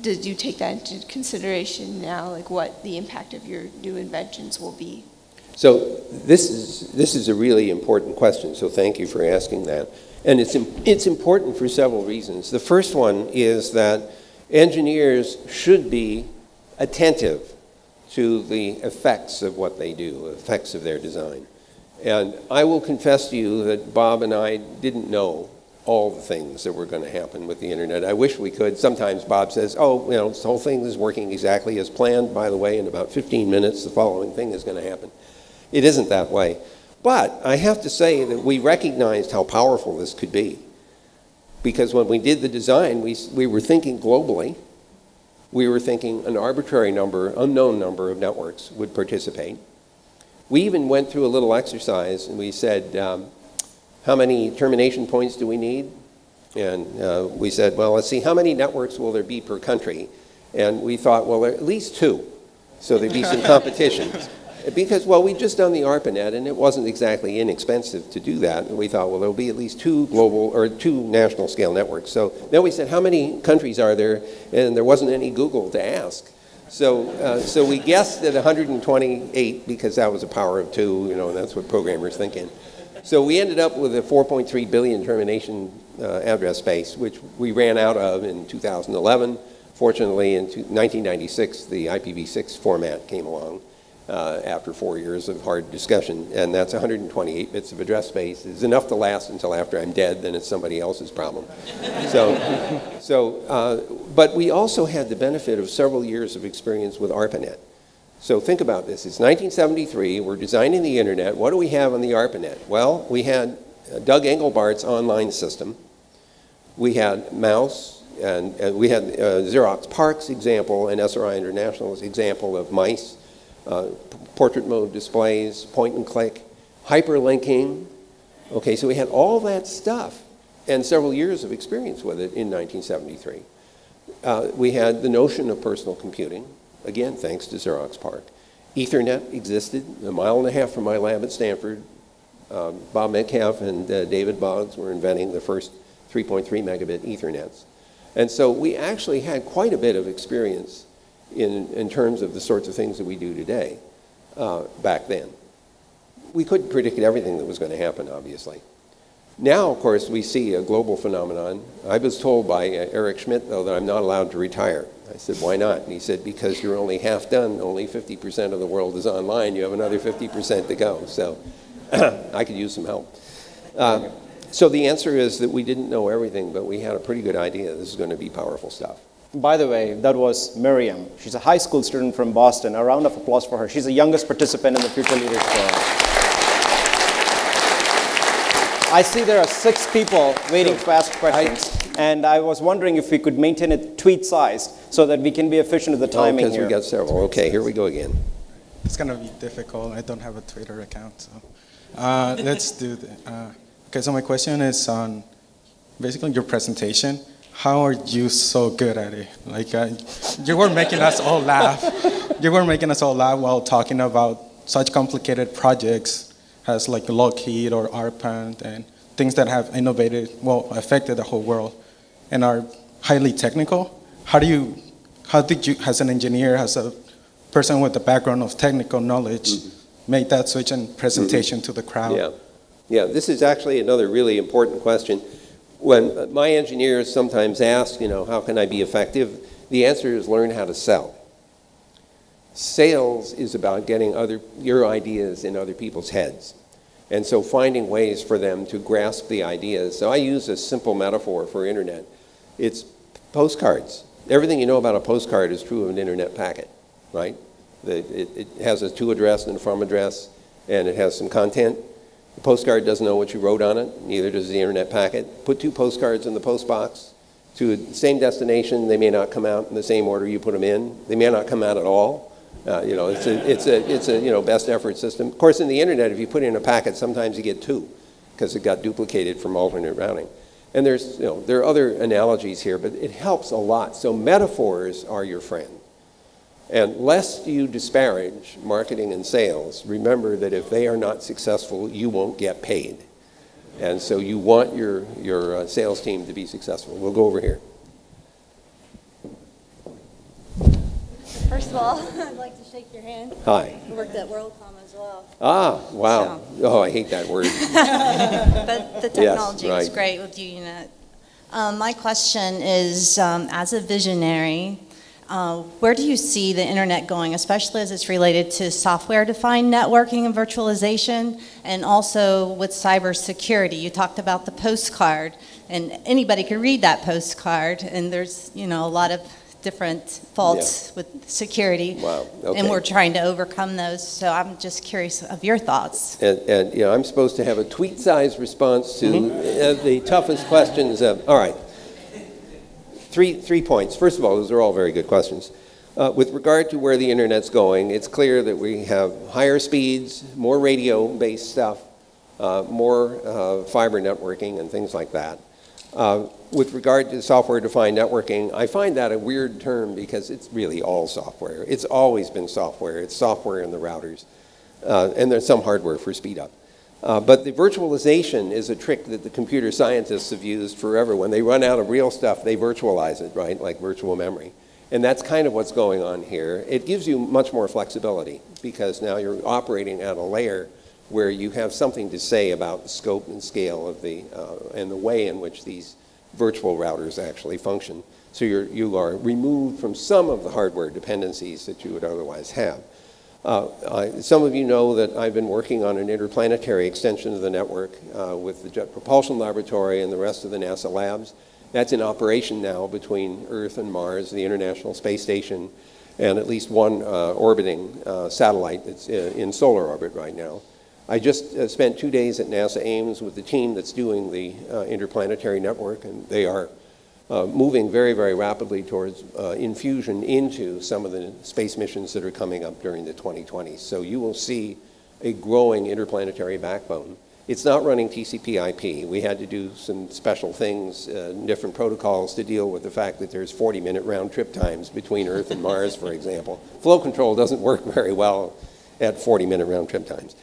did you take that into consideration now like what the impact of your new inventions will be? So this is this is a really important question so thank you for asking that. And it's it's important for several reasons. The first one is that engineers should be attentive to the effects of what they do effects of their design and I will confess to you that Bob and I didn't know all the things that were going to happen with the internet. I wish we could. Sometimes Bob says, oh, you know, this whole thing is working exactly as planned. By the way, in about 15 minutes, the following thing is going to happen. It isn't that way. But I have to say that we recognized how powerful this could be. Because when we did the design, we, we were thinking globally. We were thinking an arbitrary number, unknown number of networks would participate. We even went through a little exercise and we said, um, how many termination points do we need? And uh, we said, well, let's see, how many networks will there be per country? And we thought, well, at least two, so there'd be some competition. because, well, we'd just done the ARPANET, and it wasn't exactly inexpensive to do that. And we thought, well, there'll be at least two global or two national scale networks. So then we said, how many countries are there? And there wasn't any Google to ask. So, uh, so we guessed at 128 because that was a power of two, you know, and that's what programmers think in. So we ended up with a 4.3 billion termination uh, address space, which we ran out of in 2011. Fortunately, in 1996, the IPv6 format came along uh, after four years of hard discussion, and that's 128 bits of address space. is enough to last until after I'm dead, then it's somebody else's problem. so, so uh, but we also had the benefit of several years of experience with ARPANET. So think about this. It's 1973. We're designing the internet. What do we have on the ARPANET? Well, we had uh, Doug Engelbart's online system. We had Mouse, and, and we had uh, Xerox PARC's example and SRI International's example of mice uh, portrait mode displays, point and click, hyperlinking. Okay, so we had all that stuff and several years of experience with it in 1973. Uh, we had the notion of personal computing, again, thanks to Xerox PARC. Ethernet existed a mile and a half from my lab at Stanford. Um, Bob Metcalfe and uh, David Boggs were inventing the first 3.3 megabit Ethernets. And so we actually had quite a bit of experience in, in terms of the sorts of things that we do today uh, back then. We couldn't predict everything that was going to happen, obviously. Now, of course, we see a global phenomenon. I was told by uh, Eric Schmidt, though, that I'm not allowed to retire. I said, why not? And he said, because you're only half done. Only 50% of the world is online. You have another 50% to go. So I could use some help. Uh, so the answer is that we didn't know everything, but we had a pretty good idea this is going to be powerful stuff. By the way, that was Miriam. She's a high school student from Boston. A round of applause for her. She's the youngest participant in the Future Leaders Forum. I see there are six people waiting to ask questions, and I was wondering if we could maintain it tweet sized so that we can be efficient with the timing Because here. we got several. Okay, here we go again. It's gonna be difficult. I don't have a Twitter account, so uh, let's do that. Uh, okay, so my question is on basically your presentation. How are you so good at it? Like uh, you were making us all laugh. You were making us all laugh while talking about such complicated projects as like Lockheed or ARPANET and things that have innovated, well, affected the whole world, and are highly technical. How do you, how did you, as an engineer, as a person with a background of technical knowledge, make that switch and presentation to the crowd? Yeah. Yeah, this is actually another really important question. When my engineers sometimes ask, you know, how can I be effective? The answer is learn how to sell. Sales is about getting other, your ideas in other people's heads. And so finding ways for them to grasp the ideas. So I use a simple metaphor for internet. It's postcards. Everything you know about a postcard is true of an internet packet, right? It, it has a to address and a from address, and it has some content. The postcard doesn't know what you wrote on it, neither does the internet packet. Put two postcards in the post box to the same destination. They may not come out in the same order you put them in. They may not come out at all. Uh, you know, it's a, it's a, it's a, you know, best effort system. Of course, in the internet, if you put in a packet, sometimes you get two because it got duplicated from alternate routing. And there's, you know, there are other analogies here, but it helps a lot. So metaphors are your friend. And lest you disparage marketing and sales, remember that if they are not successful, you won't get paid. And so you want your, your uh, sales team to be successful. We'll go over here. First of all, I'd like to shake your hand. Hi. I worked at WorldCom as well. Ah, wow. Oh, I hate that word. But the technology is right. great with UUNet. Um, My question is, um, as a visionary, uh, where do you see the internet going, especially as it's related to software-defined networking and virtualization, and also with cybersecurity? You talked about the postcard, and anybody could read that postcard, and there's, you know, a lot of different faults with security. Wow, okay. And we're trying to overcome those, so I'm just curious of your thoughts. And, and, you know, I'm supposed to have a tweet-sized response to uh, the toughest questions. Of, all right. Three, three points. First of all, those are all very good questions. Uh, with regard to where the internet's going, it's clear that we have higher speeds, more radio-based stuff, uh, more uh, fiber networking and things like that. Uh, with regard to software-defined networking, I find that a weird term because it's really all software. It's always been software. It's software in the routers. Uh, and there's some hardware for speed up. Uh, but the virtualization is a trick that the computer scientists have used forever. When they run out of real stuff, they virtualize it, right, like virtual memory. And that's kind of what's going on here. It gives you much more flexibility because now you're operating at a layer where you have something to say about the scope and scale of the, uh, and the way in which these virtual routers actually function. So you're, you are removed from some of the hardware dependencies that you would otherwise have. Uh, some of you know that I've been working on an interplanetary extension of the network uh, with the Jet Propulsion Laboratory and the rest of the NASA labs. That's in operation now between Earth and Mars, the International Space Station, and at least one uh, orbiting uh, satellite that's in, in solar orbit right now. I just uh, spent two days at NASA Ames with the team that's doing the uh, interplanetary network, and they are uh, moving very, very rapidly towards uh, infusion into some of the space missions that are coming up during the 2020s. So you will see a growing interplanetary backbone. It's not running TCP IP. We had to do some special things, uh, different protocols to deal with the fact that there's 40 minute round trip times between Earth and Mars, for example. Flow control doesn't work very well at 40 minute round trip times.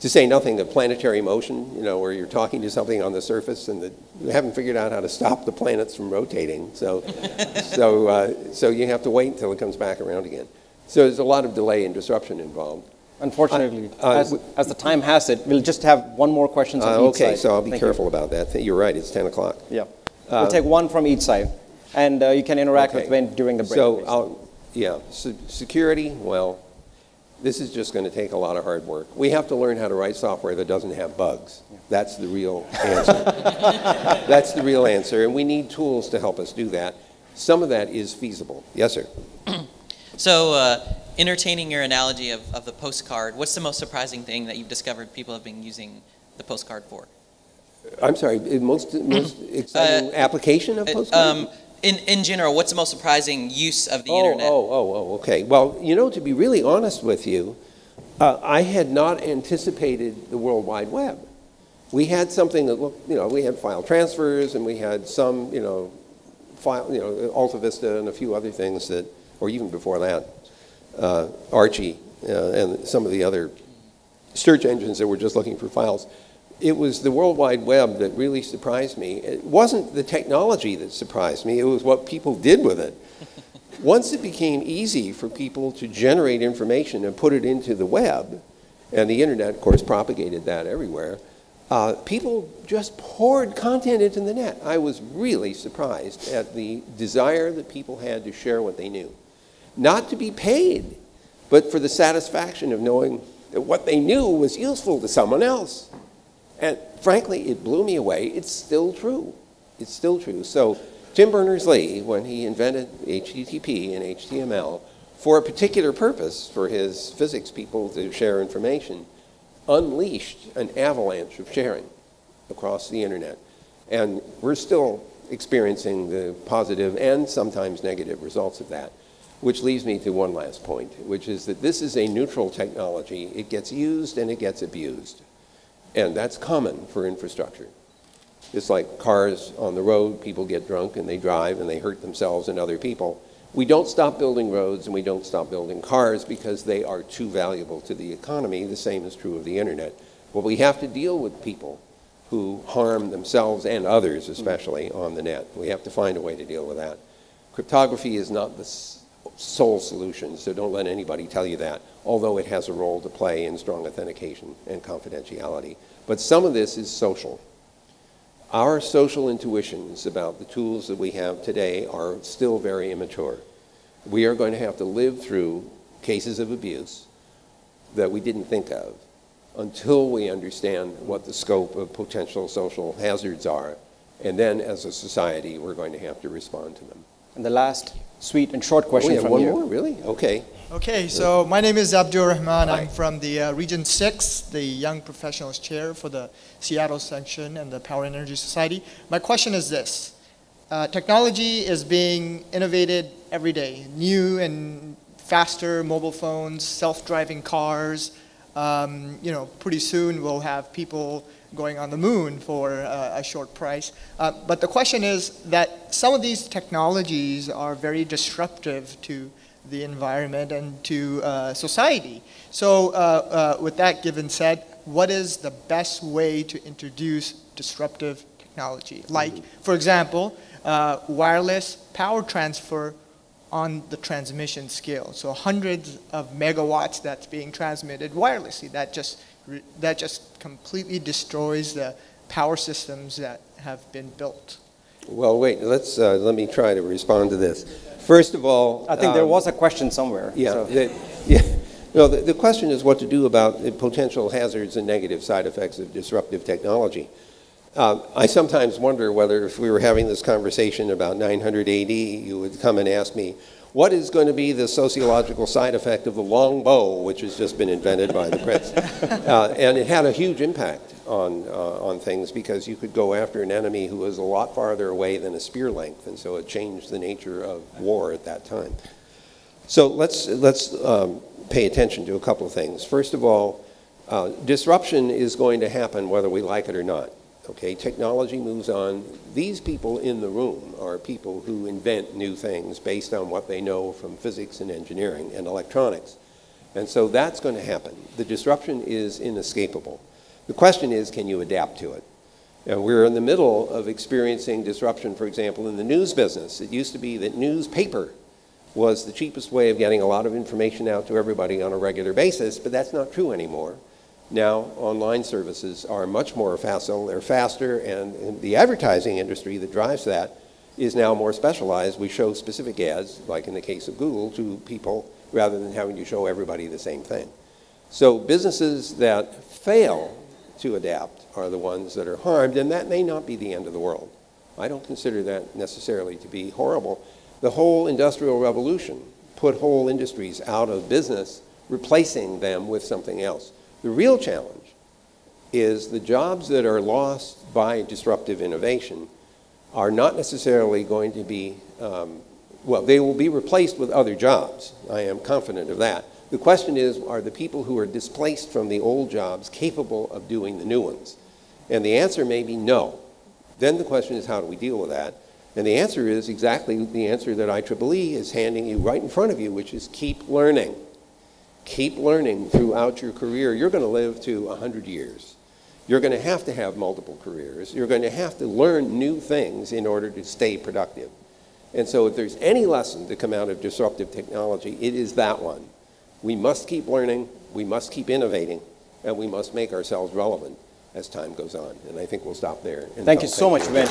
To say nothing of planetary motion, you know, where you're talking to something on the surface and the, you haven't figured out how to stop the planets from rotating. So, so, uh, so you have to wait until it comes back around again. So there's a lot of delay and disruption involved. Unfortunately, Uh, uh, as, as the time has it, we'll just have one more question on Uh, each okay, side. so I'll be Thank you. careful about that. You're right, it's 10 o'clock. Yeah. we'll take one from each side, and uh, you can interact Okay. with Wayne during the break. So. I'll, yeah, se- security, well, this is just going to take a lot of hard work. We have to learn how to write software that doesn't have bugs. That's the real answer. That's the real answer, and we need tools to help us do that. Some of that is feasible. Yes, sir. So, uh, entertaining your analogy of, of the postcard, what's the most surprising thing that you've discovered people have been using the postcard for? I'm sorry, most, most exciting application of Uh, postcard? Um, in, in general, what's the most surprising use of the oh, internet? Oh, oh, oh, okay. Well, you know, to be really honest with you, uh, I had not anticipated the World Wide Web. We had something that looked, you know, we had file transfers and we had some, you know, file, you know, Alta Vista and a few other things that, or even before that, uh, Archie uh, and some of the other search engines that were just looking for files. It was the World Wide Web that really surprised me. It wasn't the technology that surprised me, it was what people did with it. Once it became easy for people to generate information and put it into the web, and the internet, of course, propagated that everywhere, uh, people just poured content into the net. I was really surprised at the desire that people had to share what they knew. Not to be paid, but for the satisfaction of knowing that what they knew was useful to someone else. And frankly, it blew me away. It's still true. It's still true. So Tim Berners-Lee, when he invented HTTP and HTML for a particular purpose, for his physics people to share information, unleashed an avalanche of sharing across the internet. And we're still experiencing the positive and sometimes negative results of that. Which leads me to one last point, which is that this is a neutral technology. It gets used and it gets abused. And that's common for infrastructure. It's like cars on the road, people get drunk and they drive and they hurt themselves and other people. We don't stop building roads and we don't stop building cars because they are too valuable to the economy. The same is true of the internet. But we have to deal with people who harm themselves and others, especially on the net. We have to find a way to deal with that. Cryptography is not the sole solution, so don't let anybody tell you that, although it has a role to play in strong authentication and confidentiality. But some of this is social. Our social intuitions about the tools that we have today are still very immature. We are going to have to live through cases of abuse that we didn't think of until we understand what the scope of potential social hazards are. And then, as a society, we're going to have to respond to them. and the last sweet and short Oh, question we have from one you. more, really? Okay. Okay, so my name is Abdul Rahman. Hi. I'm from the uh, Region 6, the Young Professionals Chair for the Seattle section and the Power and Energy Society. My question is this. Uh, technology is being innovated every day. New and faster mobile phones, self-driving cars. Um, you know, pretty soon we'll have people going on the moon for uh, a short price. Uh, but the question is that some of these technologies are very disruptive to the environment and to uh, society. So, uh, uh, with that given said, what is the best way to introduce disruptive technology? Like, for example, uh, wireless power transfer on the transmission scale. So hundreds of megawatts that's being transmitted wirelessly. That just that just completely destroys the power systems that have been built. Well, wait, let's, uh, let me try to respond to this. First of all. I think there um, was a question somewhere. Yeah, so- the, yeah. No, the, the question is what to do about the potential hazards and negative side effects of disruptive technology. Uh, I sometimes wonder whether if we were having this conversation about 900 AD, you would come and ask me, what is going to be the sociological side effect of the long bow, which has just been invented by the prince? Uh, and it had a huge impact on, uh, on things because you could go after an enemy who was a lot farther away than a spear length, and so it changed the nature of war at that time. So let's, let's um, pay attention to a couple of things. First of all, uh, disruption is going to happen whether we like it or not. Okay, technology moves on. These people in the room are people who invent new things based on what they know from physics and engineering and electronics. And so that's going to happen. The disruption is inescapable. The question is, can you adapt to it? And we're in the middle of experiencing disruption, for example, in the news business. It used to be that newspaper was the cheapest way of getting a lot of information out to everybody on a regular basis, but that's not true anymore. Now, online services are much more facile, they're faster, and, and the advertising industry that drives that is now more specialized. We show specific ads, like in the case of Google, to people rather than having to show everybody the same thing. So businesses that fail to adapt are the ones that are harmed, and that may not be the end of the world. I don't consider that necessarily to be horrible. The whole Industrial Revolution put whole industries out of business, replacing them with something else. The real challenge is the jobs that are lost by disruptive innovation are not necessarily going to be, um, well, they will be replaced with other jobs. I am confident of that. The question is, are the people who are displaced from the old jobs capable of doing the new ones? And the answer may be no. Then the question is, how do we deal with that? And the answer is exactly the answer that IEEE is handing you right in front of you, which is keep learning. Keep learning throughout your career. You're going to live to 100 years. You're going to have to have multiple careers. You're going to have to learn new things in order to stay productive. And so if there's any lesson to come out of disruptive technology, it is that one. We must keep learning, we must keep innovating, and we must make ourselves relevant as time goes on. And I think we'll stop there. And Thank you so much, Vin.